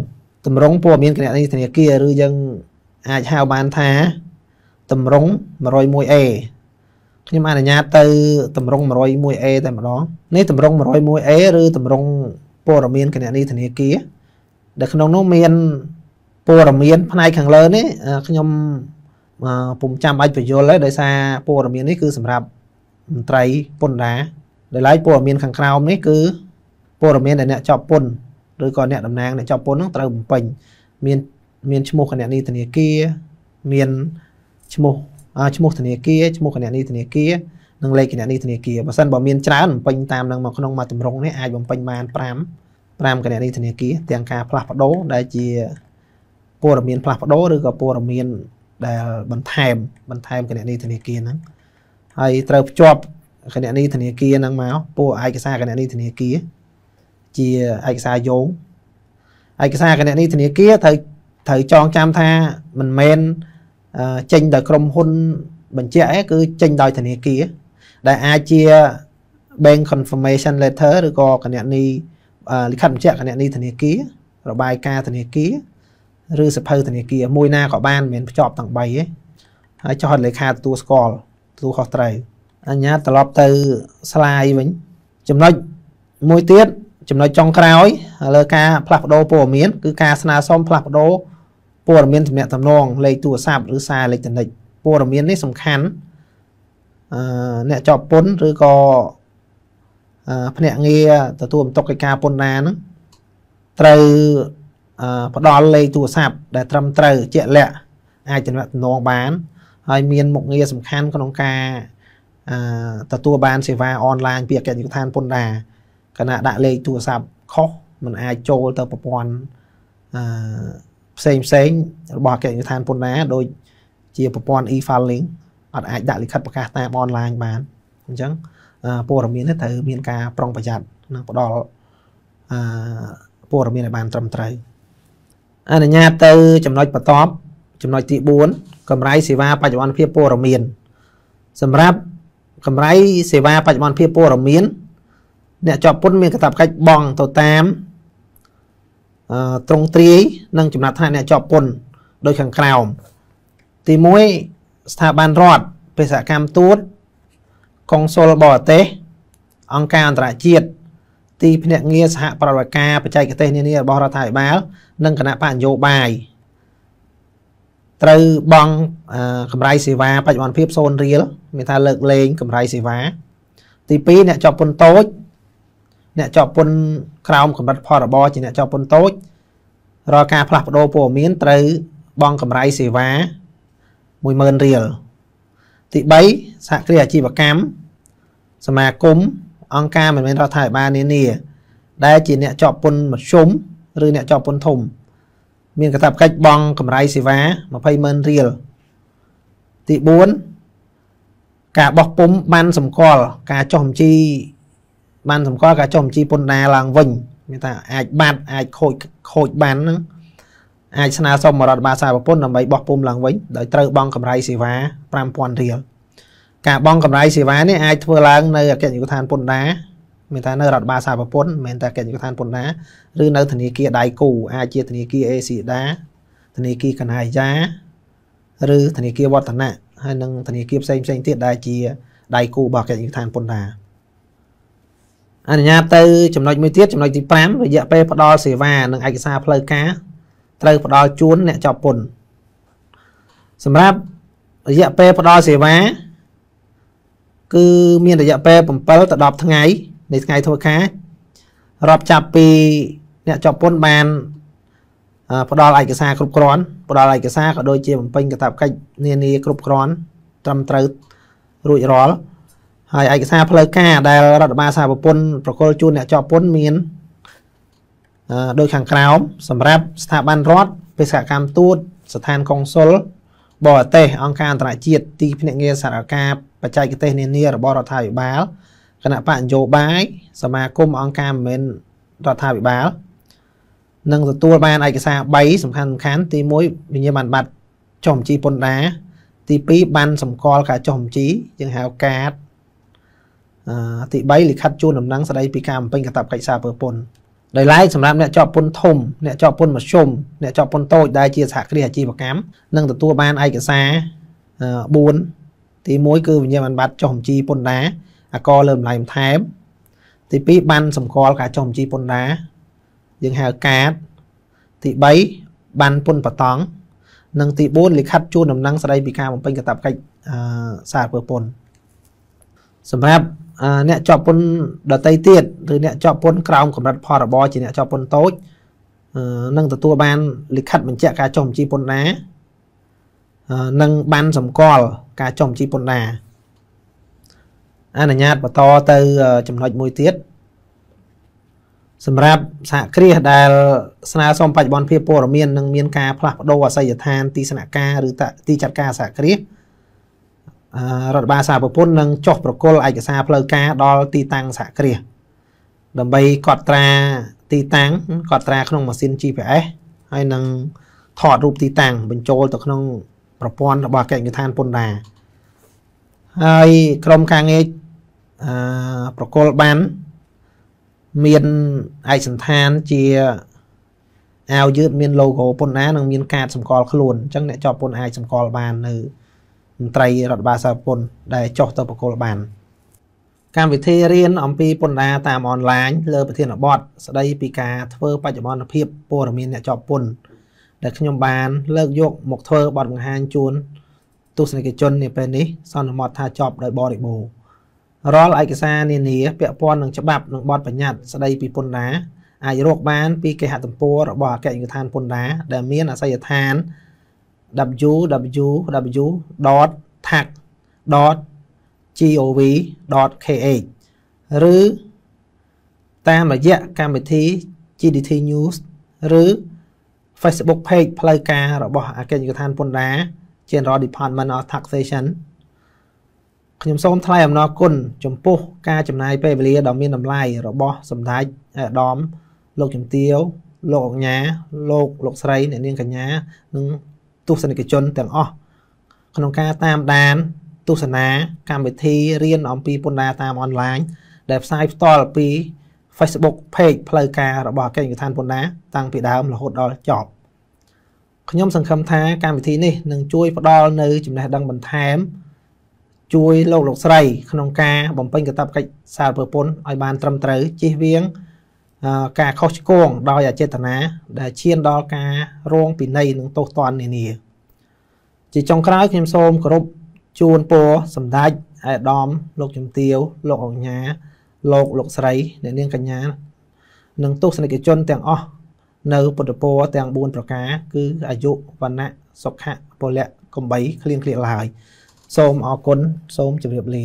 A: តម្រង់ព័ត៌មានគណនីធនាគារឬយើងអាចហៅបានថាតម្រង់ 101A ខ្ញុំអនុញ្ញាតទៅតម្រង់ 101A តែម្ដងនេះតម្រង់ 101A ឬតម្រង់ព័ត៌មានគណនីធនាគារដែលក្នុងនោះមានព័ត៌មានផ្នែកខាងលើនេះខ្ញុំពុំចាំបាច់បញ្យល់ទេដោយសារព័ត៌មាននេះគឺសម្រាប់ មន្ត្រីពន្ធដារដោយឡែកព័ត៌មានខាងក្រោមនេះគឺព័ត៌មានដែលអ្នកជាប់ពន្ធឬក៏អ្នកតំណាងអ្នកជាប់ពន្ធនឹងត្រូវបំពេញមានមានឈ្មោះគណនីធនាគារមានឈ្មោះឈ្មោះធនាគារឈ្មោះគណនីធនាគារនិងលេខគណនីធនាគារបើសិនបើមានច្រើនបំពេញតាមនឹងមកក្នុងមួយតម្រងនេះអាចបំពេញបាន5 5គណនីធនាគារទាំងការផ្លាស់ប្ដូរដែលជាព័ត៌មានផ្លាស់ប្ដូរឬក៏ព័ត៌មានដែលបន្ថែមបន្ថែមគណនីធនាគារហ្នឹង ហើយត្រូវភ្ជាប់គណនីធនាគារហ្នឹងមកពួកឯកសារគណនីធនាគារជាឯកសារយោងឯកសារគណនីធនាគារត្រូវត្រូវចងចាំថាមិនមែនចេញដោយក្រុមហ៊ុនបញ្ជាក់ឯងគឺចេញដោយធនាគារដែលអាចជា bank confirmation letter ឬក៏គណនីលិខិតបញ្ជាក់គណនីធនាគាររបាយការណ៍ធនាគារឬសភៅធនាគារមួយណាក៏បានមិនមែនភ្ជាប់ទាំង3ទេហើយចុះហត្ថលេខាទទួលស្គាល់ ទទួលខុសត្រូវអញ្ញាត្រឡប់ទៅ slide វិញចំណុចមួយទៀតចំណុចចុងក្រោយលើការផ្លាស់ប្ដូរព័ត៌មានគឺការស្នើសុំផ្លាស់ប្ដូរព័ត៌មានទំនាក់ទំនងលេខទូរស័ព្ទឬសារអេឡិចត្រូនិកព័ត៌មាននេះសំខាន់អឺអ្នកជាប់ពន្ធឬក៏ភ្នាក់ងារទទួលបន្ទុកកិច្ចការពន្ធដារហ្នឹងត្រូវផ្ដល់លេខទូរស័ព្ទដែលត្រឹមត្រូវជាក់លាក់អាចទំនាក់ទំនងបាន ហើយមានមុខងារសំខាន់ក្នុងការទទួលបានសេវាអនឡាញពីអគ្គនាយកដ្ឋានពន្ធដារគណៈដាក់លេខទូរស័ព្ទខុសมันអាចចូលទៅប្រព័ន្ធអឺផ្សេងផ្សេងរបស់អគ្គនាយកដ្ឋានពន្ធដារដូចជាប្រព័ន្ធ e-filing អត់អាចដាក់លិខិតប្រកាសតាមអនឡាញបានអញ្ចឹងព័ត៌មាននេះត្រូវមានការប្រុងប្រយ័ត្ននិងផ្ដល់អឺព័ត៌មានឲ្យបានត្រឹមត្រូវអនុញ្ញាតទៅចំណុចបន្ទាប់ ចំណុចទី4កម្រៃសេវាបច្ចុប្បន្នភាពព័ត៌មានសម្រាប់កម្រៃសេវាបច្ចុប្បន្នភាពព័ត៌មានអ្នកជាប់ពន្ធមានកាតព្វកិច្ចបង់ទៅតាមអឺត្រង់ទ្រាយនិងចំណាត់ថ្នាក់អ្នកជាប់ពន្ធដោយខាងក្រោមទី1ស្ថាប័នរដ្ឋបេសកកម្មទូតកុងស៊ុលបរទេសអង្គការអន្តរជាតិទីភ្នាក់ងារសហប្រតិបត្តិការបច្ចេកទេសនានារបស់រដ្ឋាភិបាល និងគណៈបកនយោបាយ ត្រូវបង់កម្រៃសេវាបច្ចុប្បន្នភាព0រៀលមានថាលើកលែងកម្រៃសេវា ទី2អ្នកជាប់ពន្ធតូចអ្នកជាប់ពន្ធក្រោមកម្រិត ផរបជាអ្នកជាប់ពន្ធតូចរាល់ការផ្លាស់ប្ដូរព័ត៌មានត្រូវបង់កម្រៃសេវា10000រៀលទី3សហគ្រាសអាជីវកម្មសមាគមអង្គការមិនមែនរដ្ឋាភិបាលនានាដែលជាអ្នកជាប់ពន្ធមធ្យមឬអ្នកជាប់ពន្ធធំ មានកាតព្វកិច្ចបង់កម្រៃសេវា200,000រៀលទី4ការបោះពុំបានសម្គាល់ការចុះបញ្ជីបានសម្គាល់ការចុះបញ្ជីពន្ធដារឡើងវិញមានថាអាចបាត់អាចខូចខូចបានហ្នឹងអាចស្នើសុំរដ្ឋបាលសារប្រពន្ធដើម្បីបោះពុំឡើងវិញដោយត្រូវបង់កម្រៃសេវា5000រៀលការបង់កម្រៃសេវានេះអាចធ្វើឡើងនៅអគ្គនាយកដ្ឋានពន្ធដារ មានថានៅរដ្ឋបាលសារប្រពន្ធមិនមែនតែអគ្គនាយកដ្ឋានពន្ធដារឬនៅធនាគារដៃគូអាចជាធនាគារ ACDA ធនាគារកណាយាឬធនាគារវឌ្ឍនៈហើយនិងធនាគារផ្សេងផ្សេងទៀតដែលជាដៃគូរបស់អគ្គនាយកដ្ឋានពន្ធដារអនុញ្ញាតទៅចំណុចមួយទៀតចំណុចទី5រយៈពេលផ្ដល់សេវានិងឯកសារផ្លូវការត្រូវផ្ដល់ជូនអ្នកជាប់ពន្ធសម្រាប់រយៈពេលផ្ដល់សេវា គឺមានរយៈពេល7ទៅ10ថ្ងៃ នៃថ្ងៃធ្វើការរាប់ចាប់ពីអ្នកជាប់ពន្ធបានផ្ដល់ឯកសារគ្រប់គ្រាន់ផ្ដល់ឯកសារក៏ដូចជាបំពេញកាតព្វកិច្ចនានាគ្រប់គ្រាន់ត្រឹមត្រូវរួចរាល់ហើយឯកសារផ្លូវការដែលរដ្ឋបាលសារពន្ធប្រគល់ជូនអ្នកជាប់ពន្ធមានដោយខាងក្រោមសម្រាប់ស្ថាប័នរដ្ឋបេសកកម្មទូតស្ថានកុងស៊ុលបរទេសអង្គការអន្តរជាតិទីភ្នាក់ងារសារការបច្ចេកទេសនានារបស់រដ្ឋាភិបាល គណៈបកនយោបាយសមាគមអង្គការមិនមែនរដ្ឋាភិបាលនឹងទទួលបានឯកសារ3សំខាន់សំខាន់ទី1វិញ្ញាបនបត្រចុះបញ្ជីពន្ធដារទី2បានសម្គាល់ការចុះបញ្ជីយើងហៅកាតអឺទី3លិខិតជូនដំណឹងស្តីពីការបំពេញកាតព្វកិច្ចសារពើពន្ធដោយឡែកសម្រាប់អ្នកជាប់ពន្ធធំអ្នកជាប់ពន្ធមធ្យមអ្នកជាប់ពន្ធតូចដែលជាសហគ្រាសអាជីវកម្មនឹងទទួលបានឯកសារ4ទី1គឺវិញ្ញាបនបត្រចុះបញ្ជីពន្ធដារ អាករលើតម្លៃបន្ថែម ទី2បានសម្គាល់ការចុះបញ្ជីពន្ធដារយើងហៅកាតទី3បានពន្ធបតង់និងទី4លិខិតជូនដំណឹងស្តីពីការបំពេញកាតព្វកិច្ចសារពើពន្ធសម្រាប់អ្នកជាប់ពន្ធដតីទៀតឬអ្នកជាប់ពន្ធក្រោមកម្រិតផរបជាអ្នកជាប់ពន្ធតូចនឹងទទួលបានលិខិតបញ្ជាក់ការចុះបញ្ជីពន្ធដារនិងបានសម្គាល់ការចុះបញ្ជីពន្ធដារ អនុញ្ញាតបន្តទៅចំណុចមួយទៀតសម្រាប់សហគ្រាសដែលស្នើសុំបច្ចុប្បន្នភាពព័ត៌មាននិងមានការផ្លាស់ប្ដូរអាសយដ្ឋានទីស្នាក់ការឬទីចាត់ការសហគ្រាសរដ្ឋបាលសារប្រពន្ធនឹងចុះប្រគល់ឯកសារផ្លូវការដល់ទីតាំងសហគ្រាសដើម្បីកត់ត្រាទីតាំងកត់ត្រាក្នុងម៉ាស៊ីន GPS ហើយនឹងថតរូបទីតាំងបញ្ចូលទៅក្នុងប្រព័ន្ធរបស់កិច្ចការពន្ធដារហើយក្រុមការងារ អឺប្រគល់បាន មានឯកសន្តានជាអាវយឺតមាន logo ពន្ធដារនិងមានកាតសម្គាល់ខ្លួនអញ្ចឹងអ្នកជាប់ពន្ធអាចសម្គាល់បាននៅមន្ត្រីរដ្ឋបាលសារពន្ធដែលចុះទៅប្រគល់បាន កម្មវិធីរៀនអំពីពន្ធដារតាមអនឡាញលើប្រធានបទស្ដីពីការធ្វើបច្ចុប្បន្នភាពព័ត៌មានអ្នកជាប់ពន្ធដែលខ្ញុំបាន លើកយកមកធ្វើបទបង្ហាញជូនទស្សនិកជននាពេលនេះសន្មតថាចប់ដោយបរិបូរណ៍ រាល់ឯកសារនានាពាក់ព័ន្ធនឹងច្បាប់និងបទបញ្ញត្តិស្ដីពីពន្ធដារអាចរកបានពីគេហទំព័ររបស់អគ្គនាយកដ្ឋានពន្ធដារដែលមានអាសយដ្ឋាន www.thac.gov.kh ឬតាមរយៈកម្មវិធី GDT News ឬ Facebook page ផ្លូវការរបស់អគ្គនាយកដ្ឋានពន្ធដារ General Department of Taxation ខ្ញុំសូមថ្លែងអំណរគុណចំពោះការចំណាយពេលវេលាដ៏មានតម្លៃរបស់សម្ដេចអាដាមលោកជំទាវលោកអង្ញាលោកលោកស្រីអ្នកនាងកញ្ញានិងទស្សនិកជនទាំងអស់ក្នុងការតាមដានទស្សនាកម្មវិធីរៀនអំពីពន្ធដារតាមអនឡាញដែលផ្សាយផ្ទាល់ពី Facebook page ផ្លូវការរបស់អគ្គនាយកដ្ឋានពន្ធដារតាំងពីដើមរហូតដល់ចប់ខ្ញុំសង្ឃឹមថាកម្មវិធីនេះនឹងជួយផ្ដល់នៅចំណេះដឹងបន្ថែម ជួយលោកលោកស្រី ក្នុងការបំពេញកាតព្វកិច្ចសារពើពន្ធឲ្យបានត្រឹមត្រូវជៀសវាងការខុសឆ្គងដោយអចេតនាដែលឈានដល់ការរងពិន័យនិងទោសទណ្ឌនានាជាចុងក្រោយខ្ញុំសូមគោរពជូនពរសម្ដេចអេដាមលោកជំទាវលោកអង្ញាលោកលោកស្រីអ្នកនាងកញ្ញានិងទស្សនិកជនទាំងអស់នៅពុទ្ធពរទាំង4ប្រការគឺអាយុវណ្ណៈសុខៈពលៈកំបីគ្លៀងគ្លៀកឡើយ សូមអរគុណសូមជម្រាបលា